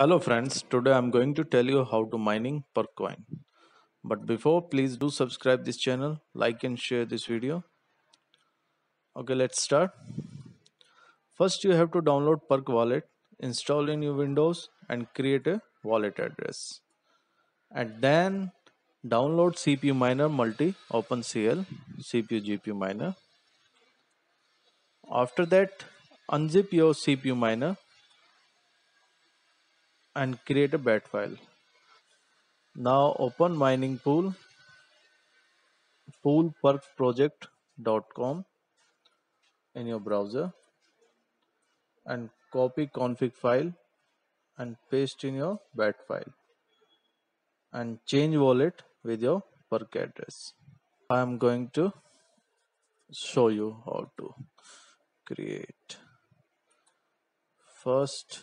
Hello friends, today I'm going to tell you how to mining Purk Coin. But before, please do subscribe this channel, like and share this video. Okay, let's start. First, you have to download Purk Wallet, install in your Windows and create a wallet address. And then download CPU Miner Multi OpenCL CPU GPU Miner. After that, unzip your CPU Miner and create a bat file. Now open mining pool poolpurkproject.com in your browser and copy config file and paste in your bat file and change wallet with your purk address. I am going to show you how to create. First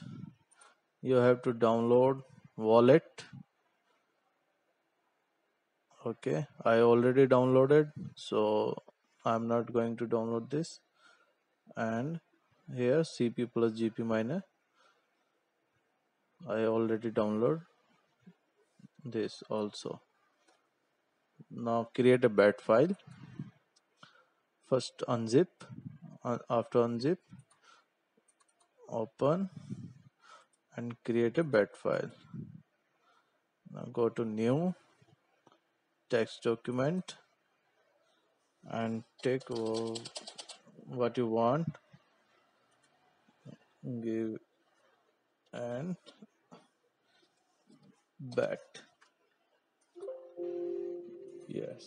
you have to download wallet. Okay I already downloaded so I'm not going to download this. And here CP plus GP miner I already download this also. Now create a bat file. First unzip. Uh, after unzip open and create a bat file. Now go to new text document and take what you want. Give and bat yes.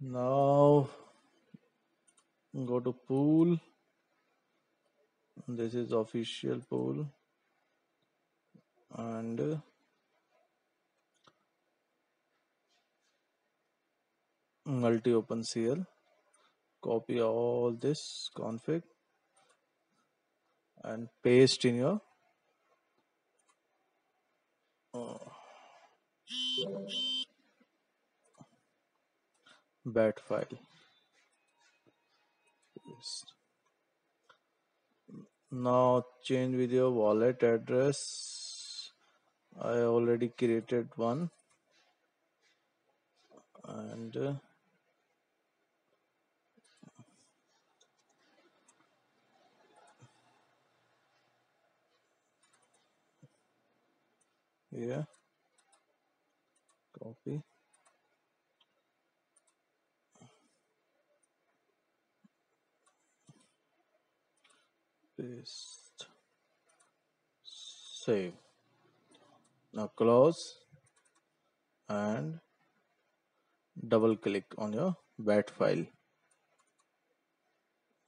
Now go to pool this is official pool and uh, multi OpenCL copy all this config and paste in your uh, bat file. Paste now change with your wallet address. I already created one. And uh, here copy paste save now close and double click on your bat file.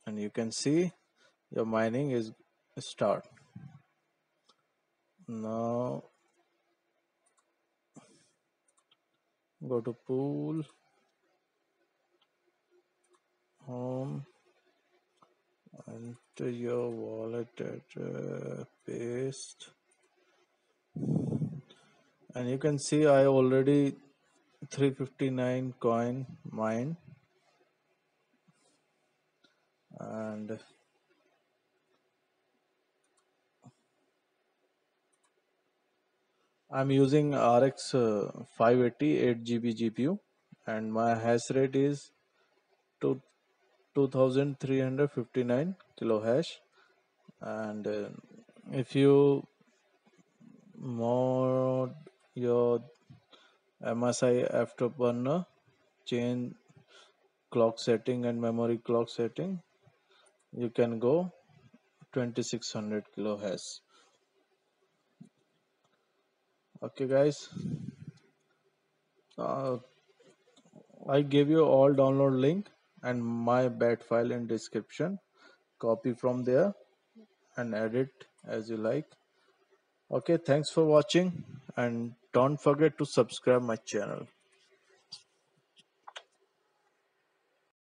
And you can see your mining is start. Now go to pool home enter your wallet address paste and you can see I already 359 coin mine. And I'm using RX uh, 580 8 GB GPU and my hash rate is 2 2359 kilo hash and uh, if you mod your MSI afterburner change clock setting and memory clock setting you can go 2600 kilo hash okay guys. Uh, I gave you all download link and my bat file in description. Copy from there and edit as you like. Okay thanks for watching and don't forget to subscribe my channel